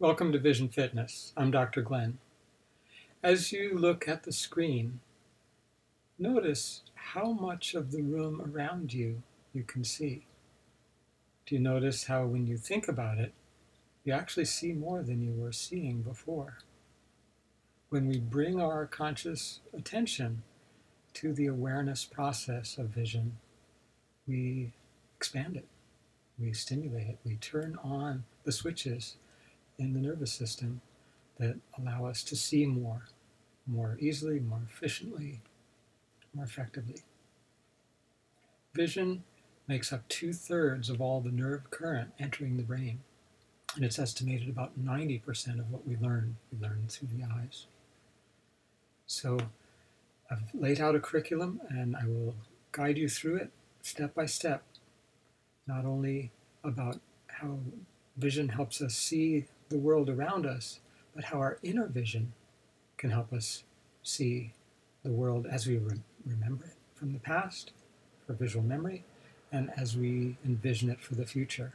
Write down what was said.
Welcome to Vision Fitness. I'm Dr. Glen. As you look at the screen, notice how much of the room around you you can see. Do you notice how, when you think about it, you actually see more than you were seeing before? When we bring our conscious attention to the awareness process of vision, we expand it, we stimulate it, we turn on the switches in the nervous system that allow us to see more, more easily, more efficiently, more effectively. Vision makes up two thirds of all the nerve current entering the brain, and it's estimated about 90% of what we learn, we learn through the eyes. So I've laid out a curriculum and I will guide you through it step by step, not only about how vision helps us see the world around us, but how our inner vision can help us see the world as we re- remember it from the past for visual memory and as we envision it for the future